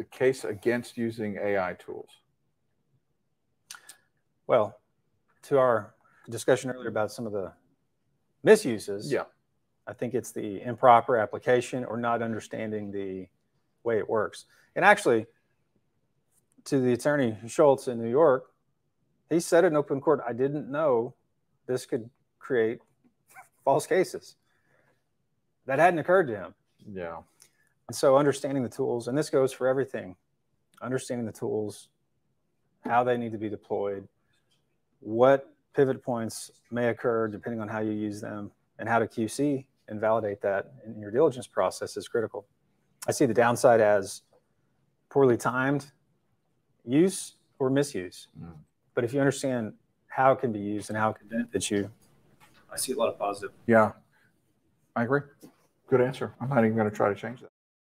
the case against using AI tools? Well, to our discussion earlier about some of the misuses. Yeah. I think it's the improper application or not understanding the way it works. And actually, to the attorney Schultz in New York, he said in open court, I didn't know this could create false cases. That hadn't occurred to him. Yeah. And so understanding the tools, and this goes for everything, understanding the tools, how they need to be deployed, what pivot points may occur depending on how you use them, and how to QC and validate that in your diligence process is critical. I see the downside as poorly timed use or misuse. Mm. But if you understand how it can be used and how it can benefit you, I see a lot of positive. Yeah, I agree. Good answer. I'm not even going to try to change that.